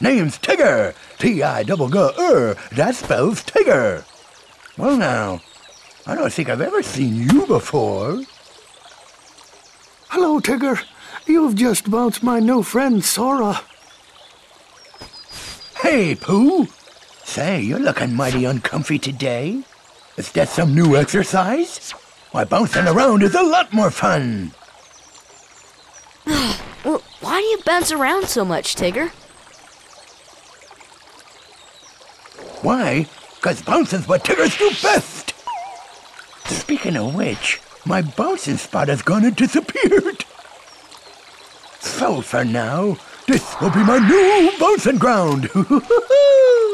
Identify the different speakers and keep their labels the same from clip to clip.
Speaker 1: Name's Tigger! T-I-double-G-R. That spells Tigger. Well now, I don't think I've ever seen you before.
Speaker 2: Hello, Tigger. You've just bounced my new friend, Sora.
Speaker 1: Hey, Pooh! Say, you're looking mighty uncomfy today. Is that some new exercise? Why, bouncing around is a lot more fun.
Speaker 3: Well, why do you bounce around so much, Tigger?
Speaker 1: Why? 'Cause bouncing's what Tiggers do best. Speaking of which, my bouncing spot has gone and disappeared. So for now, this will be my new bouncing ground.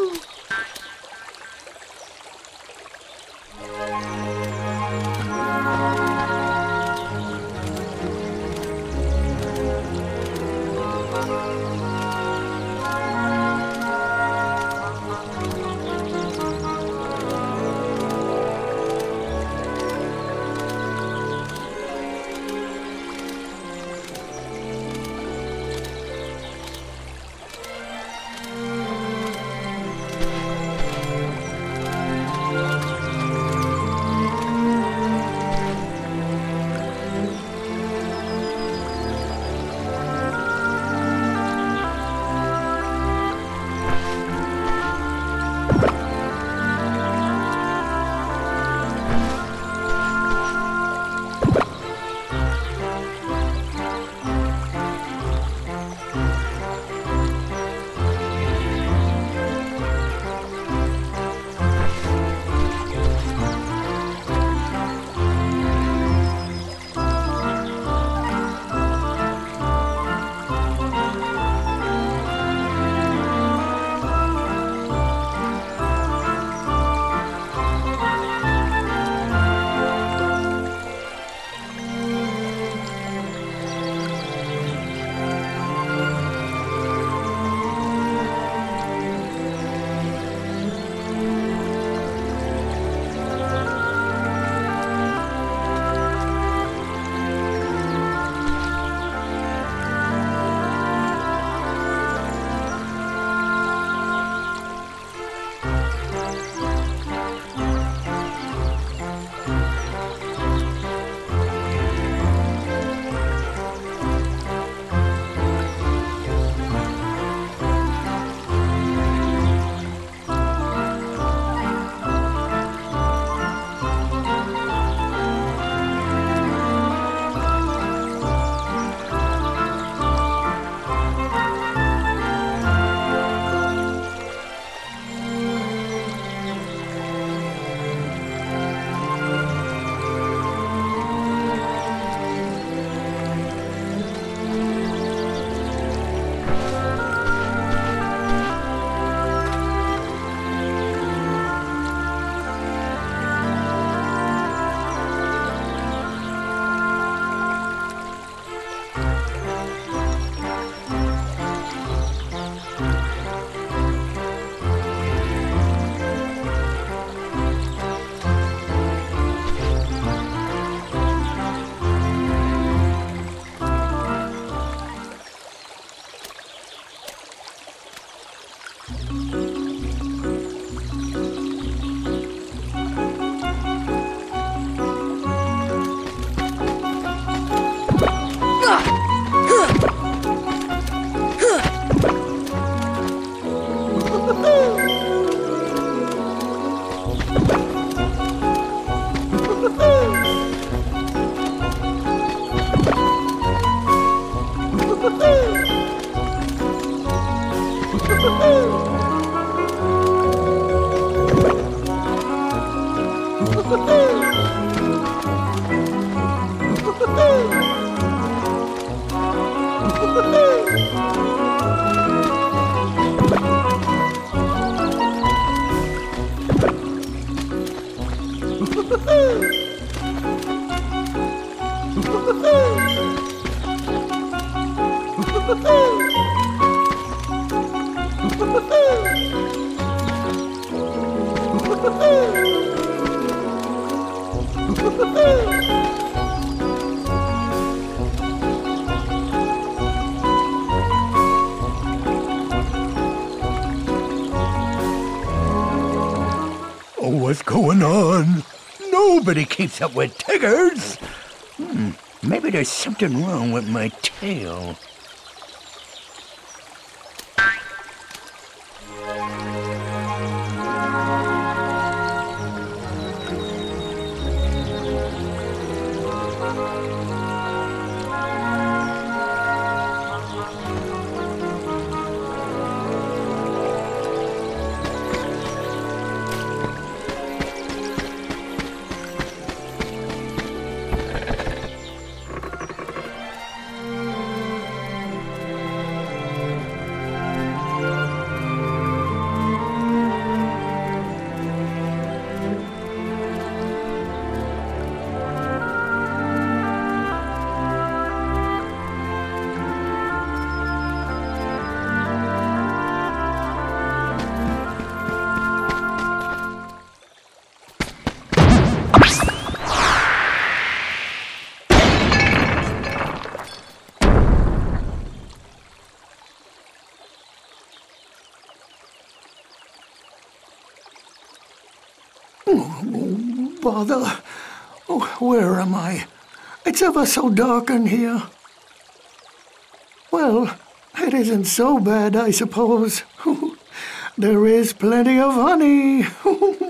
Speaker 1: What's going on? Nobody keeps up with Tiggers. Hmm, maybe there's something wrong with my tail.
Speaker 2: Bother. Oh, where am I? It's ever so dark in here. Well, it isn't so bad, I suppose. there is plenty of honey.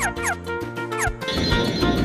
Speaker 2: ハハハハ!